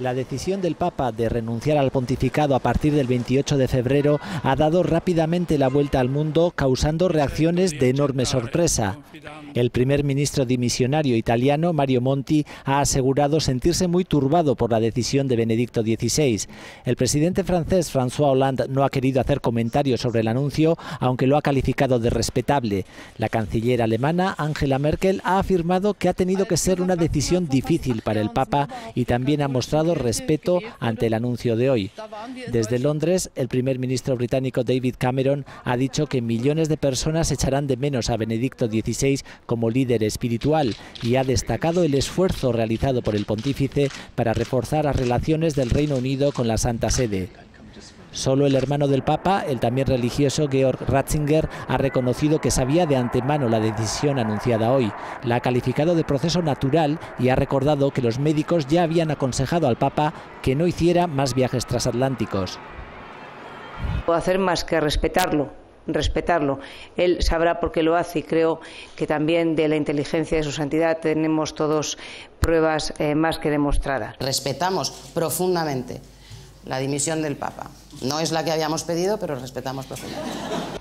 La decisión del Papa de renunciar al pontificado a partir del 28 de febrero ha dado rápidamente la vuelta al mundo, causando reacciones de enorme sorpresa. El primer ministro dimisionario italiano, Mario Monti, ha asegurado sentirse muy turbado por la decisión de Benedicto XVI. El presidente francés, François Hollande, no ha querido hacer comentarios sobre el anuncio, aunque lo ha calificado de respetable. La canciller alemana, Angela Merkel, ha afirmado que ha tenido que ser una decisión difícil para el Papa y también ha mostrado respeto ante el anuncio de hoy. Desde Londres, el primer ministro británico David Cameron ha dicho que millones de personas echarán de menos a Benedicto XVI como líder espiritual y ha destacado el esfuerzo realizado por el pontífice para reforzar las relaciones del Reino Unido con la Santa Sede. Solo el hermano del Papa, el también religioso Georg Ratzinger, ha reconocido que sabía de antemano la decisión anunciada hoy. La ha calificado de proceso natural y ha recordado que los médicos ya habían aconsejado al Papa que no hiciera más viajes transatlánticos. No puedo hacer más que respetarlo, respetarlo. Él sabrá por qué lo hace y creo que también de la inteligencia de su santidad tenemos todos pruebas eh, más que demostradas. Respetamos profundamente la dimisión del Papa. No es la que habíamos pedido, pero respetamos profundamente.